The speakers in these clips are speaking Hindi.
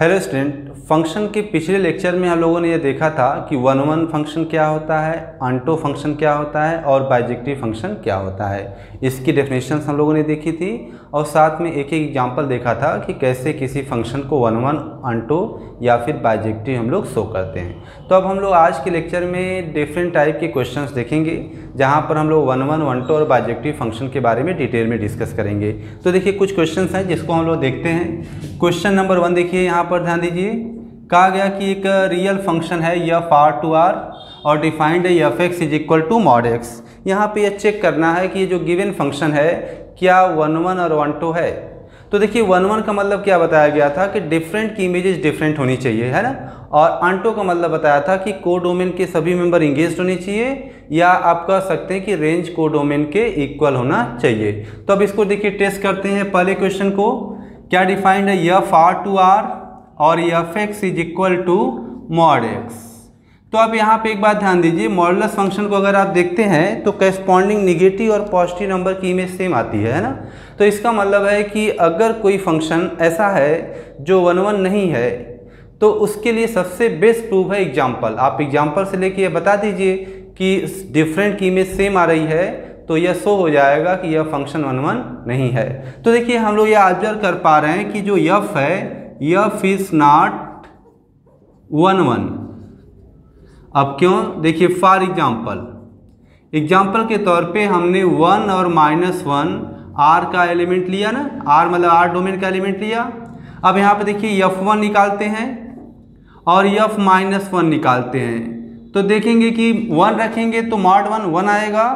हेलो स्टूडेंट फ़ंक्शन के पिछले लेक्चर में हम लोगों ने ये देखा था कि वन वन फ़ंक्शन क्या होता है अंटो फ़ंक्शन क्या होता है और बाइजेक्टिव फ़ंक्शन क्या होता है। इसकी डेफिनेशन हम लोगों ने देखी थी। और साथ में एक एक एग्जांपल देखा था कि कैसे किसी फ़ंक्शन को वन वन अंटो या फिर बाइजेक्टिव हम लोग शो करते हैं। तो अब हम लोग आज के लेक्चर में डिफरेंट टाइप के क्वेश्चंस देखेंगे, जहाँ पर हम लोग वन वन वन टू और बाइजेक्टिव फ़ंक्शन के बारे में डिटेल में डिस्कस करेंगे। तो देखिए कुछ क्वेश्चन हैं जिसको हम लोग देखते हैं। क्वेश्चन नंबर वन देखिए, यहाँ पर ध्यान दीजिए। कहा गया कि एक रियल फ़ंक्शन है यफ आर टू आर और defined f x is equal to mod x यहाँ पे यह चेक करना है कि ये जो गिवन फ़ंक्शन है क्या वन वन और वन टू है? तो देखिए, वन वन का मतलब क्या बताया गया था कि डिफरेंट की इमेजेस डिफरेंट होनी चाहिए, है ना? और अंटो का मतलब बताया था कि को डोमेन के सभी मेंबर इंगेज होने चाहिए, या आप कह सकते हैं कि रेंज को डोमेन के इक्वल होना चाहिए। तो अब इसको देखिए टेस्ट करते हैं पहले क्वेश्चन को। क्या डिफाइंड है? यफ आर टू आर और f x is equal to mod x तो आप यहाँ पे एक बात ध्यान दीजिए मॉडलस फ़ंक्शन को अगर आप देखते हैं तो कैस्पॉन्डिंग निगेटिव और पॉजिटिव नंबर की इमेज सेम आती है ना? तो इसका मतलब है कि अगर कोई फ़ंक्शन ऐसा है जो वन वन नहीं है तो उसके लिए सबसे बेस्ट प्रूफ है एग्ज़ाम्पल आप एग्ज़ाम्पल से लेके बता दीजिए कि डिफरेंट की इमेज सेम आ रही है तो यह शो हो जाएगा कि यह फ़ंक्शन वन वन नहीं है। तो देखिए, हम लोग ये ऑब्ज़र्व कर पा रहे हैं कि जो यफ है, f is not one one. अब क्यों? देखिए फॉर एग्ज़ाम्पल एग्ज़ाम्पल के तौर पे हमने वन और माइनस वन आर का एलिमेंट लिया ना? आर मतलब आर डोमेन का एलिमेंट लिया। अब यहाँ पे देखिए यफ वन निकालते हैं और यफ माइनस वन निकालते हैं। तो देखेंगे कि वन रखेंगे तो मॉड वन वन आएगा।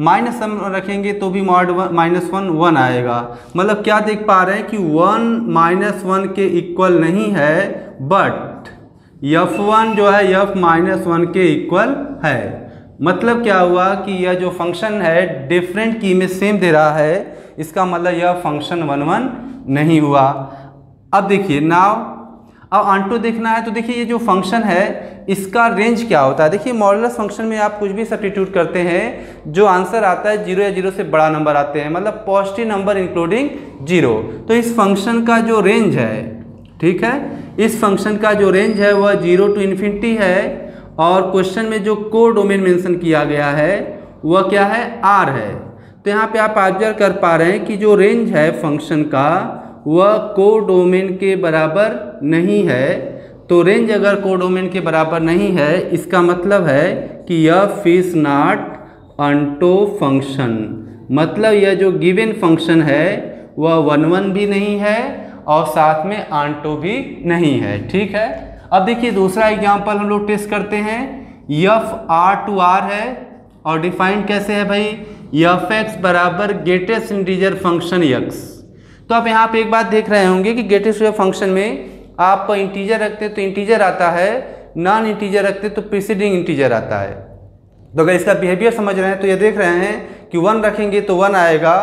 माइनस वन रखेंगे तो भी mod one minus one one आएगा। मतलब क्या देख पा रहे हैं कि वन माइनस वन के इक्वल नहीं है बट यफ वन जो है यफ माइनस वन के इक्वल है। मतलब क्या हुआ कि यह जो फ़ंक्शन है डिफरेंट की इमेज सेम दे रहा है। इसका मतलब यह फ़ंक्शन वन वन नहीं हुआ। अब देखिए नाव अब आंटो देखना है तो देखिए ये जो फ़ंक्शन है, इसका रेंज क्या होता है? देखिए मॉडलस फ़ंक्शन में आप कुछ भी सब्सटीट्यूट करते हैं, जो आंसर आता है ज़ीरो या ज़ीरो से बड़ा नंबर आते हैं मतलब पॉजिटिव नंबर इंक्लूडिंग ज़ीरो तो इस फ़ंक्शन का जो रेंज है, ठीक है? इस फ़ंक्शन का जो रेंज है वह ज़ीरो टू इन्फिनिटी है और क्वेश्चन में जो को डोमेन मेंशन किया गया है, वह क्या है? आर है। तो यहाँ पे आप ऑब्ज़र्व कर पा रहे हैं कि जो रेंज है फ़ंक्शन का, वह को डोमेन के बराबर नहीं है। तो रेंज अगर को डोमेन के बराबर नहीं है, इसका मतलब है कि यह इज़ नॉट अंटो फ़ंक्शन मतलब यह जो गिवन फ़ंक्शन है, वह वन वन भी नहीं है और साथ में आंटो भी नहीं है, ठीक है? अब देखिए दूसरा एग्जांपल हम लोग टेस्ट करते हैं। यफ आर टू आर है और डिफाइंड कैसे है भाई? यफ एक्स बराबर गेटेस्ट इंटीजर फ़ंक्शन यक्स तो आप यहाँ पे एक बात देख रहे होंगे कि गेटेस्ट फ़ंक्शन में आप इंटीजर रखते तो इंटीजर आता है नॉन इंटीजर रखते तो प्रिसीडिंग इंटीजर आता है। तो अगर इसका बिहेवियर समझ रहे हैं तो ये देख रहे हैं कि वन रखेंगे तो वन आएगा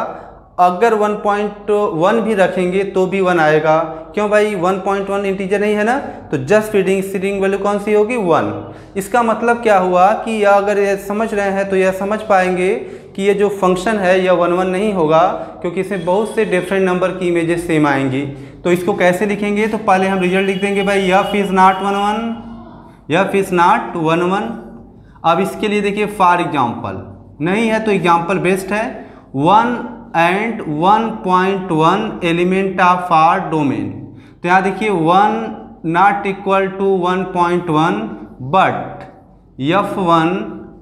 अगर 1.1 भी रखेंगे तो भी वन आएगा। क्यों भाई? 1.1 इंटीजर नहीं है ना? तो जस्ट फीडिंग सीडिंग वैल्यू कौन सी होगी? वन इसका मतलब क्या हुआ कि यह अगर ये समझ रहे हैं तो यह समझ पाएँगे कि ये जो फ़ंक्शन है, यह वन वन नहीं होगा, क्योंकि इसमें बहुत से डिफरेंट नंबर की इमेजेस सेम आएँगी। तो इसको कैसे लिखेंगे? तो पहले हम रिज़ल्ट लिख देंगे भाई f is not one one f is not one one अब इसके लिए देखिए फॉर एग्ज़ाम्पल नहीं है तो एग्ज़ाम्पल बेस्ट है। One and 1.1 element of R domain तो यहाँ देखिए one not equal to 1.1 but f one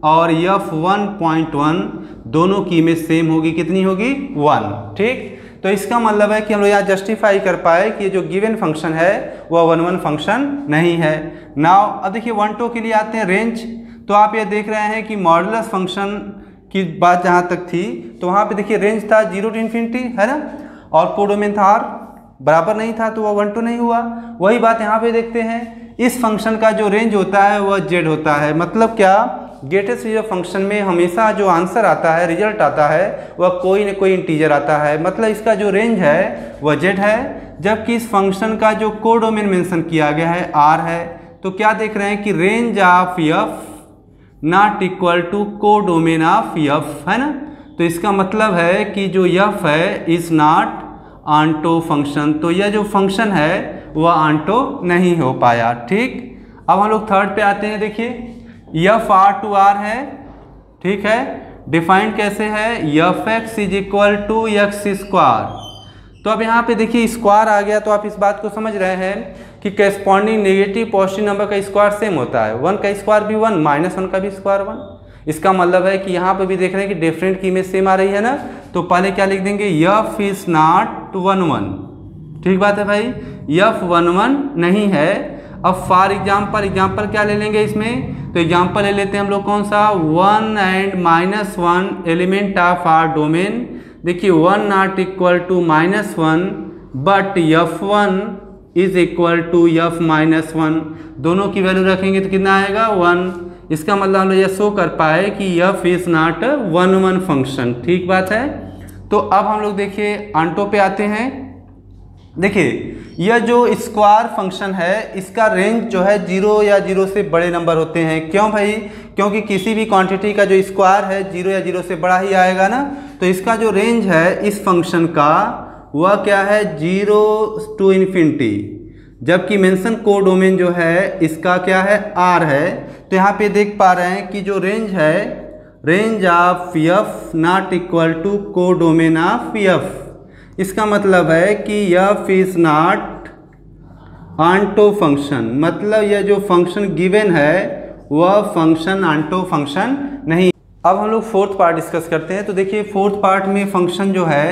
और यफ 1.1 दोनों की इमेज सेम होगी। कितनी होगी? वन ठीक? तो इसका मतलब है कि हम लोग यहाँ जस्टिफाई कर पाए कि जो गिवन फ़ंक्शन है, वह वन वन फ़ंक्शन नहीं है। नाउ अब देखिए वन टू के लिए आते हैं रेंज तो आप ये देख रहे हैं कि मॉडुलस फ़ंक्शन की बात जहाँ तक थी तो वहाँ पे देखिए रेंज था ज़ीरो टू इन्फिनिटी है ना? और कोडोमेन था आर बराबर नहीं था तो वह वन टू नहीं हुआ। वही बात यहाँ पे देखते हैं, इस फ़ंक्शन का जो रेंज होता है, वह जेड होता है। मतलब क्या? गेटेस्ट जो फ़ंक्शन में हमेशा जो आंसर आता है रिज़ल्ट आता है, वह कोई ना कोई इंटीजर आता है। मतलब इसका जो रेंज है, वह जेड है। जबकि इस फ़ंक्शन का जो कोडोमेन मेंशन किया गया है आर है। तो क्या देख रहे हैं कि range of f not equal to codomain of f है ना? तो इसका मतलब है कि जो यफ है इज़ नॉट आंटो फ़ंक्शन तो यह जो फ़ंक्शन है, वह आंटो नहीं हो पाया, ठीक? अब हम लोग थर्ड पे आते हैं, देखिए। यफ आर टू आर है, ठीक है? डिफाइंड कैसे है? F x is equal to x square तो अब यहाँ पे देखिए स्क्वायर आ गया तो आप इस बात को समझ रहे हैं कि कैस्पॉन्डिंग नेगेटिव पॉजिटिव नंबर का स्क्वायर सेम होता है। वन का स्क्वायर भी वन माइनस वन का भी स्क्वायर वन इसका मतलब है कि यहाँ पे भी देख रहे हैं कि डिफरेंट की इमेज सेम आ रही है ना? तो पहले क्या लिख देंगे? F is not one one ठीक बात है भाई? यफ वन वन नहीं है। अब फॉर एग्ज़ाम्पल एग्ज़ाम्पल क्या ले लेंगे इसमें? तो एग्ज़ाम्पल ले लेते हैं हम लोग कौन सा? One and minus one element of R domain देखिए one not equal to minus one but f one is equal to f minus one दोनों की वैल्यू रखेंगे तो कितना आएगा? वन इसका मतलब हम लोग यह शो कर पाए कि f is not one one function ठीक बात है? तो अब हम लोग देखिए आंटो पे आते हैं। देखिए, यह जो स्क्वायर फ़ंक्शन है, इसका रेंज जो है ज़ीरो या ज़ीरो से बड़े नंबर होते हैं। क्यों भाई? क्योंकि किसी भी क्वांटिटी का जो स्क्वायर है ज़ीरो या ज़ीरो से बड़ा ही आएगा ना। तो इसका जो रेंज है, इस फ़ंक्शन का, वह क्या है? ज़ीरो टू इन्फिनिटी जबकि मेंशन को डोमेन जो है, इसका क्या है? आर है। तो यहाँ पे देख पा रहे हैं कि जो रेंज है range of f not equal to codomain of f इसका मतलब है कि f is not onto function मतलब यह जो फ़ंक्शन गिवन है, वह फ़ंक्शन आंटो फ़ंक्शन नहीं। अब हम लोग फोर्थ पार्ट डिस्कस करते हैं। तो देखिए फोर्थ पार्ट में फ़ंक्शन जो है,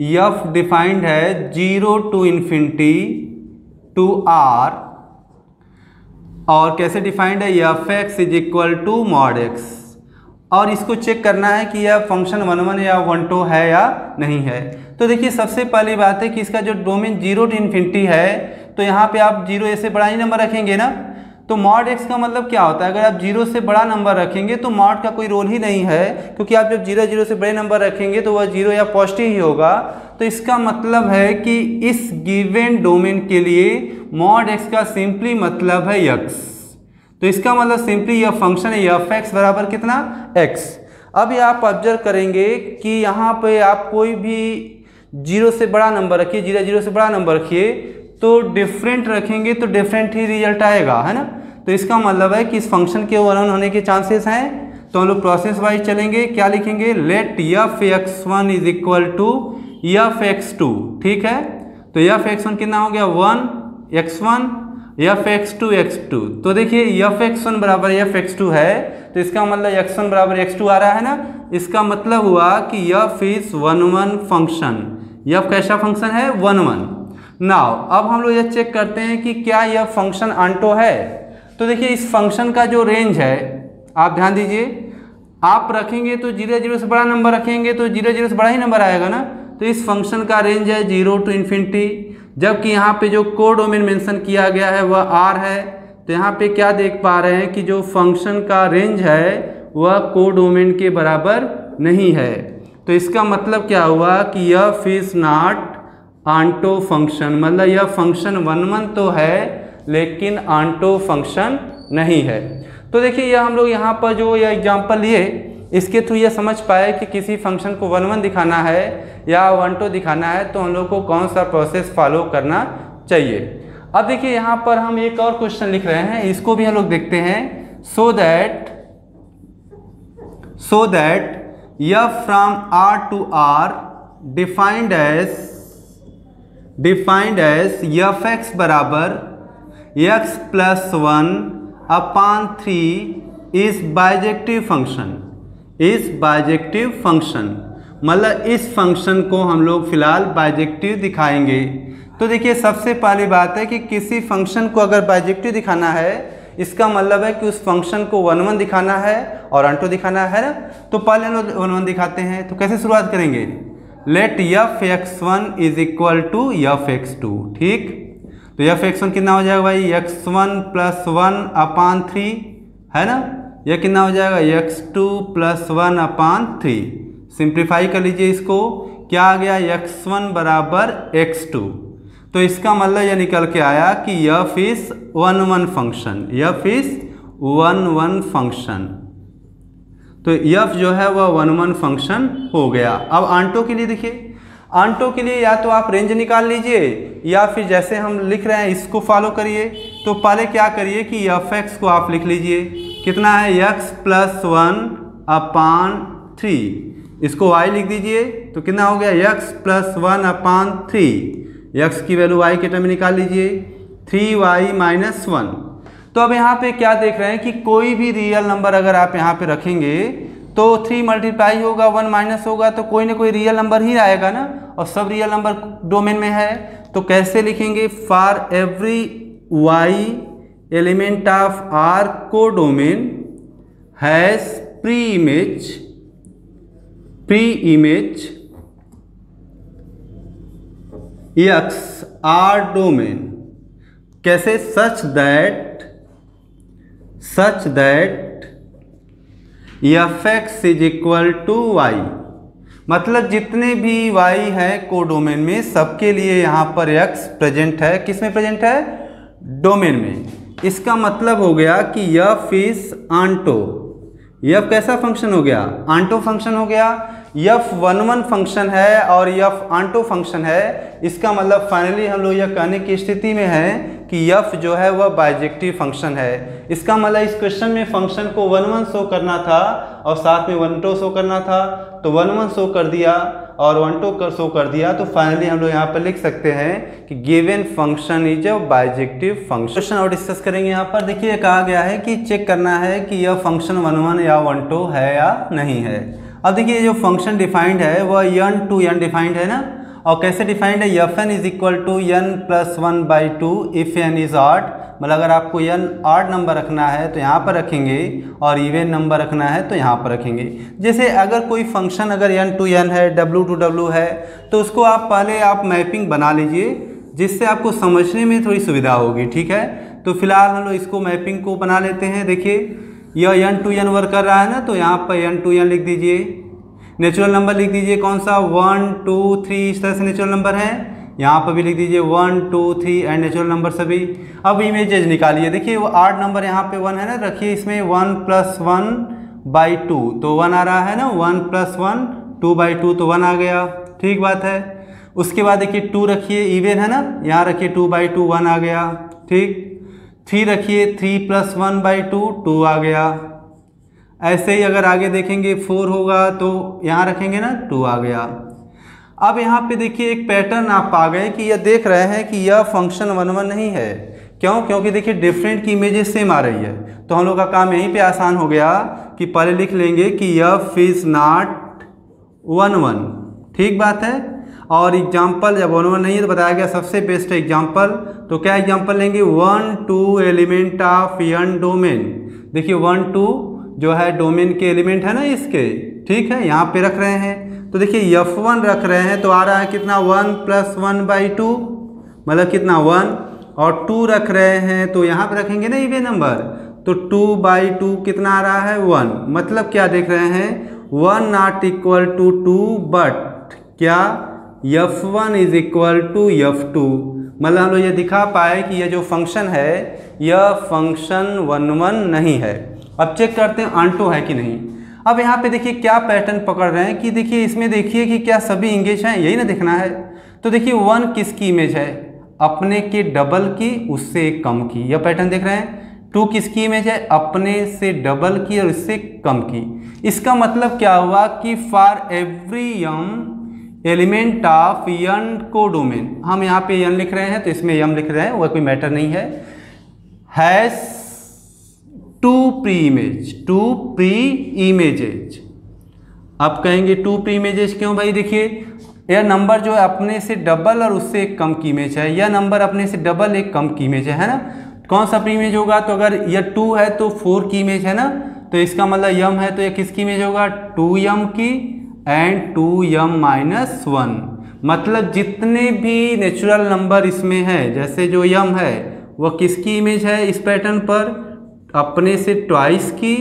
यफ डिफाइंड है zero to infinity to R. और कैसे डिफाइंड है? F x is equal to mod x. और इसको चेक करना है कि यह फ़ंक्शन वन वन या वन टू है या नहीं है। तो देखिए, सबसे पहली बात है कि इसका जो डोमेन ज़ीरो टू इन्फिनिटी है तो यहाँ पे आप ज़ीरो ऐसे बड़ा ही नंबर रखेंगे ना? तो मॉड एक्स का मतलब क्या होता है? अगर आप ज़ीरो से बड़ा नंबर रखेंगे तो मॉड का कोई रोल ही नहीं है, क्योंकि आप जब ज़ीरो ज़ीरो से बड़े नंबर रखेंगे तो वह ज़ीरो या पॉजिटिव ही होगा। तो इसका मतलब है कि इस गिवन डोमेन के लिए मॉड एक्स का सिंपली मतलब है यक्स तो इसका मतलब सिंपली यह फ़ंक्शन है यफ एक्स बराबर कितना? एक्स अब आप ऑब्ज़र्व करेंगे कि यहाँ पे आप कोई भी ज़ीरो से बड़ा नंबर रखिए, ज़ीरो ज़ीरो से बड़ा नंबर रखिए तो डिफरेंट रखेंगे तो डिफरेंट ही रिज़ल्ट आएगा, है ना? तो इसका मतलब है कि इस फ़ंक्शन के वन होने के चांसेस हैं। तो हम लोग प्रोसेस वाइज चलेंगे, क्या लिखेंगे? Let f x one is equal to f x two ठीक है? तो यफ एक्स वन कितना हो गया? One x one f x two x two तो देखिए यफ एक्स वन बराबर यफ एक्स टू है तो इसका मतलब एक्स वन बराबर एक्स टू आ रहा है ना? इसका मतलब हुआ कि f is one one function f कैसा फ़ंक्शन है? वन वन नाउ अब हम लोग यह चेक करते हैं कि क्या यह फ़ंक्शन आंटो है। तो देखिए, इस फ़ंक्शन का जो रेंज है, आप ध्यान दीजिए, आप रखेंगे तो ज़ीरो ज़ीरो से बड़ा नंबर रखेंगे तो ज़ीरो ज़ीरो से बड़ा ही नंबर आएगा ना? तो इस फ़ंक्शन का रेंज है ज़ीरो टू इन्फिनिटी जबकि यहाँ पे जो को डोमेन मेंशन किया गया है, वह आर है। तो यहाँ पे क्या देख पा रहे हैं कि जो फ़ंक्शन का रेंज है, वह को डोमेन के बराबर नहीं है। तो इसका मतलब क्या हुआ कि यह फ़ीस नॉट आंटो फ़ंक्शन मतलब यह फ़ंक्शन वन वन तो है, लेकिन आंटो फ़ंक्शन नहीं है। तो देखिए, यह हम लोग यहाँ पर जो यह एग्जांपल लिए, इसके थ्रू ये समझ पाए कि किसी फ़ंक्शन को वन वन दिखाना है या वन टू दिखाना है तो हम लोग को कौन सा प्रोसेस फॉलो करना चाहिए। अब देखिए, यहाँ पर हम एक और क्वेश्चन लिख रहे हैं, इसको भी हम लोग देखते हैं। So that so that f from R to R defined as defined as f x बराबर x plus one upon three is bijective function इस बाइजेक्टिव फ़ंक्शन मतलब इस फ़ंक्शन को हम लोग फ़िलहाल बाइजेक्टिव दिखाएँगे। तो देखिए, सबसे पहली बात है कि किसी फ़ंक्शन को अगर बाइजेक्टिव दिखाना है इसका मतलब है कि उस फ़ंक्शन को वन वन दिखाना है और अंटो दिखाना है। ना तो पहले लोग वन वन दिखाते हैं। तो कैसे शुरुआत करेंगे? Let f x one is equal to f x two ठीक? तो यफ एक्स वन कितना हो जाएगा भाई? X one plus one upon three है ना? यह कितना हो जाएगा? X two plus one upon three simplify कर लीजिए इसको। क्या आ गया? एक्स वन बराबर एक्स टू तो इसका मतलब यह निकल के आया कि f is one one function, f is one one function. तो यफ जो है वह वन वन फ़ंक्शन हो गया। अब आंटो के लिए देखिए, आंटो के लिए या तो आप रेंज निकाल लीजिए, या फिर जैसे हम लिख रहे हैं इसको फॉलो करिए तो पहले क्या करिए कि यफ एक्स को आप लिख लीजिए। कितना है? X plus one upon three इसको वाई लिख दीजिए तो कितना हो गया? X plus one upon three x की वैल्यू वाई के टर्म में निकाल लीजिए। थ्री वाई माइनस वन तो अब यहाँ पे क्या देख रहे हैं कि कोई भी रियल नंबर अगर आप यहाँ पे रखेंगे तो थ्री मल्टीप्लाई होगा वन माइनस होगा तो कोई ना कोई रियल नंबर ही आएगा ना। और सब रियल नंबर डोमेन में है। तो कैसे लिखेंगे? For every y element of R codomain has pre image pre image x R domain कैसे such that such that f x is equal to y मतलब जितने भी y है कोडोमेन में, सबके लिए यहाँ पर x प्रेजेंट है। किसमें प्रेजेंट है? डोमेन में। इसका मतलब हो गया कि यफ इज़ आंटो यफ कैसा फ़ंक्शन हो गया? आंटो फ़ंक्शन हो गया। यफ वन वन फ़ंक्शन है और यफ आंटो फ़ंक्शन है। इसका मतलब फाइनली हम लोग यह कहने की स्थिति में है कि यफ जो है वह बाइजेक्टिव फ़ंक्शन है। इसका मतलब इस क्वेश्चन में फ़ंक्शन को वन वन शो करना था और साथ में वन टो शो करना था। तो वन वन शो कर दिया और वन टो कर शो कर दिया। तो फाइनली हम लोग यहाँ पर लिख सकते हैं कि given function is a bijective function question और डिस्कस करेंगे यहाँ पर। देखिए कहा गया है कि चेक करना है कि यह फ़ंक्शन वन वन या वन टो है या नहीं है। अब देखिए जो फ़ंक्शन डिफाइंड है वह यन टू यन डिफाइंड है ना? और कैसे डिफाइंड है? F n is equal to n plus one by two if n is आठ मतलब अगर आपको यन आठ नंबर रखना है तो यहाँ पर रखेंगे, और इवेन नंबर रखना है तो यहाँ पर रखेंगे। जैसे अगर कोई फ़ंक्शन अगर एन टू एन है डब्लू टू डब्लू है तो उसको आप पहले आप मैपिंग बना लीजिए, जिससे आपको समझने में थोड़ी सुविधा होगी, ठीक है? तो फ़िलहाल हम लोग इसको मैपिंग को बना लेते हैं, देखिए। यह एन टू एन वर्क कर रहा है ना तो यहाँ पर एन टू एन लिख दीजिए। नेचुरल नंबर लिख दीजिए कौन सा? वन टू थ्री इस तरह से नेचुरल नंबर है। यहाँ पर भी लिख दीजिए one two three and natural number सभी। अब इमेजेज निकालिए। देखिए, वो आठ नंबर यहाँ पे वन है ना, रखिए इसमें one plus one by two तो वन आ रहा है ना one plus one two by two तो वन आ गया। ठीक बात है। उसके बाद देखिए टू रखिए इवेन है ना? यहाँ रखिए टू बाई टू वन आ गया। ठीक? थ्री रखिए, three plus one by two two आ गया। ऐसे ही अगर आगे देखेंगे फोर होगा तो यहाँ रखेंगे ना टू आ गया। अब यहाँ पे देखिए एक पैटर्न आप पा गए कि यह देख रहे हैं कि यह फ़ंक्शन वन वन नहीं है। क्यों? क्योंकि देखिए डिफरेंट की इमेजेस सेम आ रही है। तो हम लोग का काम यहीं पे आसान हो गया कि पहले लिख लेंगे कि यह इज़ नॉट वन वन ठीक बात है? और एग्ज़ाम्पल जब वन वन नहीं है तो बताया गया सबसे बेस्ट एग्ज़ाम्पल तो क्या एग्ज़ाम्पल लेंगे? One two element of N domain देखिए वन टू जो है डोमेन के एलिमेंट है ना इसके? ठीक है, यहाँ पे रख रहे हैं। तो देखिए यफ वन रख रहे हैं तो आ रहा है कितना? One plus one by two मतलब कितना? वन और टू रख रहे हैं तो यहाँ पे रखेंगे ना इवे नंबर तो टू बाई टू कितना आ रहा है? वन मतलब क्या देख रहे हैं? One not equal to two but क्या? F one is equal to f two मतलब हम लोग ये दिखा पाए कि यह जो फ़ंक्शन है, यह फ़ंक्शन वन वन नहीं है। अब चेक करते हैं आंटो है कि नहीं। अब यहाँ पे देखिए क्या पैटर्न पकड़ रहे हैं कि देखिए इसमें देखिए कि क्या सभी इंगेज हैं, यही ना देखना है। तो देखिए वन किसकी इमेज है? अपने के डबल की, उससे कम की। यह पैटर्न देख रहे हैं। टू किसकी इमेज है? अपने से डबल की और उससे कम की। इसका मतलब क्या हुआ कि for every m element of N codomain हम यहाँ पे यन लिख रहे हैं तो इसमें यम लिख रहे हैं वह कोई मैटर नहीं है। Has two pre image two pre images आप कहेंगे टू प्री इमेजेज क्यों भाई? देखिए, यह नंबर जो है अपने से डबल और उससे एक कम की इमेज है। यह नंबर अपने से डबल एक कम की इमेज है है ना? कौन सा प्री इमेज होगा? तो अगर यह टू है तो फोर की इमेज है ना? तो इसका मतलब यम है तो यह किसकी इमेज होगा? टू यम की। And two m minus one मतलब जितने भी नेचुरल नंबर इसमें है, जैसे जो यम है वह किसकी इमेज है इस पैटर्न पर? अपने से ट्वाइस की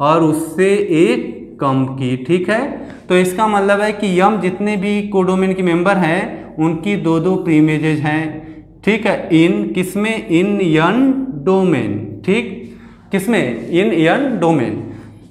और उससे एक कम की, ठीक है? तो इसका मतलब है कि यम जितने भी कोडोमेन के मेंबर हैं, उनकी दो दो प्रीमेजेज हैं, ठीक है? इन किसमें? इन यन डोमेन ठीक? किसमें? इन यन डोमेन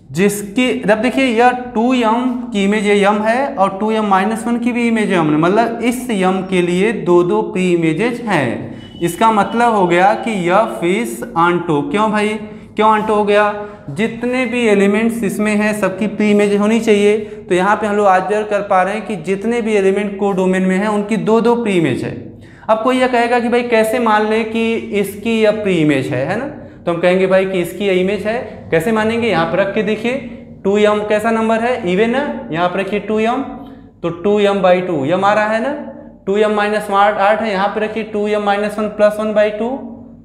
जिसकी, जब देखिए यह टू यम की इमेज ये यम है और टू यम माइनस वन की भी इमेज यम है मतलब इस यम के लिए दो दो प्री इमेजेज हैं। इसका मतलब हो गया कि यह फ़िश आंटो क्यों भाई? क्यों आंटो हो गया? जितने भी एलिमेंट्स इसमें हैं, सबकी प्री इमेज होनी चाहिए। तो यहाँ पे हम लोग आजर कर पा रहे हैं कि जितने भी एलिमेंट को डोमेन में हैं, उनकी दो दो प्री इमेज है। अब कोई यह कहेगा कि भाई कैसे मान लें कि इसकी यह प्री इमेज है है ना? तो हम कहेंगे भाई कि इसकी इमेज है, कैसे मानेंगे? यहाँ पर रख के देखिए, टू यम कैसा नंबर है? इवन है, यहाँ पर रखिए टू यम तो two m by two, m आ रहा है ना? टू यम माइनस आठ है, यहाँ पे रखिए two m minus one plus one by two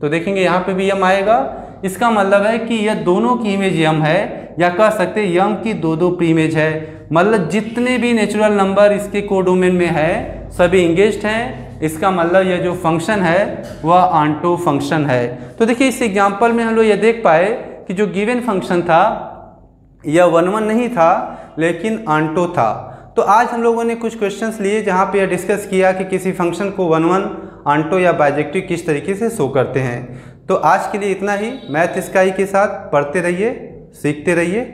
तो देखेंगे यहाँ पे भी यम आएगा। इसका मतलब है कि यह दोनों की इमेज यम है, या कह सकते यम की दो दो प्री इमेज है। मतलब जितने भी नेचुरल नंबर इसके कोडोमेन में है, सभी इंगेज्ड हैं। इसका मतलब यह जो फ़ंक्शन है, वह आंटो फ़ंक्शन है। तो देखिए इस एग्ज़ाम्पल में हम लोग ये देख पाए कि जो गिवन फ़ंक्शन था, यह वन वन नहीं था, लेकिन आंटो था। तो आज हम लोगों ने कुछ क्वेश्चंस लिए जहाँ पे यह डिस्कस किया कि किसी फ़ंक्शन को वन वन आंटो या बाइजेक्टिव किस तरीके से शो करते हैं। तो आज के लिए इतना ही। मैथ स्काई के साथ। पढ़ते रहिए, सीखते रहिए।